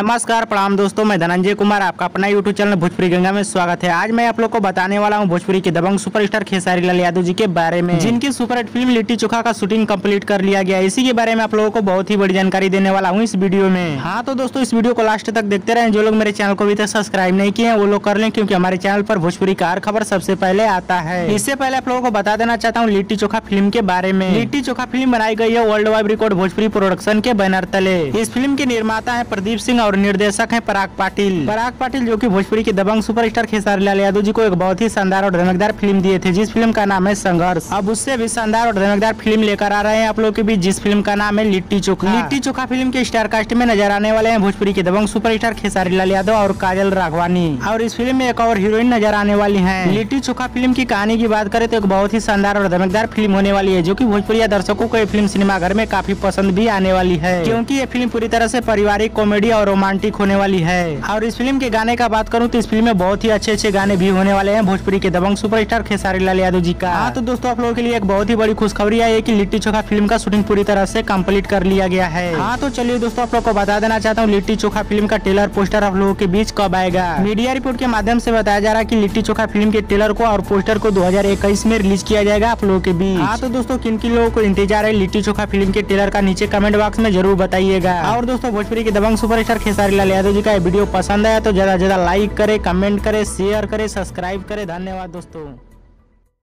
नमस्कार प्रणाम दोस्तों, मैं धनंजय कुमार, आपका अपना यूट्यूब चैनल भोजपुरी गंगा में स्वागत है। आज मैं आप लोग को बताने वाला हूँ भोजपुरी के दबंग सुपरस्टार खेसारी लाल यादव जी के बारे में। जिनकी सुपरहिट फ़िल्म लिट्टी चोखा का शूटिंग कंप्लीट कर लिया गया इसी के बारे में आप लोगों को बहुत ही बड़ी जानकारी देने वाला हूँ इस वीडियो में। हाँ तो दोस्तों, इस वीडियो को लास्ट तक देखते रहे। जो लोग मेरे चैनल को अभी तक सब्सक्राइब नहीं किए वो लोग कर लें, क्योंकि हमारे चैनल पर भोजपुरी का हर खबर सबसे पहले आता है। इससे पहले आप लोगों को बता देना चाहता हूँ लिट्टी चोखा फ़िल्म के बारे में। लिट्टी चोखा फ़िल्म बनाई गई है world wide record Bhojpuri production के बैनर तले। इस फ़िल्म के निर्माता है प्रदीप सिंह और निर्देशक है पराग पाटिल। पराग पाटिल जो कि भोजपुरी के दबंग सुपरस्टार खेसारी लाल यादव जी को एक बहुत ही शानदार और धमकदार फ़िल्म दिए थे जिस फ़िल्म का नाम है संघर्ष। अब उससे भी शानदार और धमकदार फ़िल्म लेकर आ रहे हैं आप लोग के बीच जिस फ़िल्म का नाम है लिट्टी चोखा। लिट्टी चोखा फ़िल्म के स्टार कास्ट में नज़र आने वाले हैं भोजपुरी के दबंग सुपरस्टार खेसारी लाल यादव और काजल राघवानी। और इस फ़िल्म में एक और हीरोइन नज़र आने वाली है। लिट्टी चोखा फ़िल्म की कहानी की बात करें तो एक बहुत ही शानदार और धमकदार फ़िल्म होने वाली है जो की भोजपुरी दर्शकों को ये फ़िल्म सिनेमाघर में काफ़ी पसंद भी आने वाली है। क्योंकि ये फ़िल्म पूरी तरह से पारिवारिक कॉमेडी और रोमांटिक होने वाली है। और इस फ़िल्म के गाने का बात करूँ तो इस फ़िल्म में बहुत ही अच्छे अच्छे गाने भी होने वाले हैं। भोजपुरी के दबंग सुपरस्टार खेसारी लाल यादव जी का। हाँ तो दोस्तों आप लोगों के लिए एक बहुत ही बड़ी खुशखबरी है की लिट्टी चोखा फ़िल्म का शूटिंग पूरी तरह से कंप्लीट कर लिया गया है। हाँ तो चलिए दोस्तों आप लोग को बता देना चाहता हूँ लिट्टी चोखा फ़िल्म का टेलर पोस्टर आप लोगों के बीच कब आएगा? मीडिया रिपोर्ट के माध्यम से बताया जा रहा है की लिट्टी चोखा फ़िल्म के टेलर को और पोस्टर को दो हज़ार इक्कीस में रिलीज़ किया जाएगा आप लोगों के बीच। हाँ तो दोस्तों किन किन लोगों को इंतज़ार है लिट्टी चोखा फ़िल्म के टेलर का नीचे कमेंट बॉक्स में ज़रूर बताइएगा। और दोस्तों भोजपुरी के दबंग सुपरस्टार खेसारी लाल यादव जी का वीडियो पसंद आया तो ज़्यादा ज़्यादा लाइक करे कमेंट करे शेयर करें सब्सक्राइब करें। धन्यवाद दोस्तों।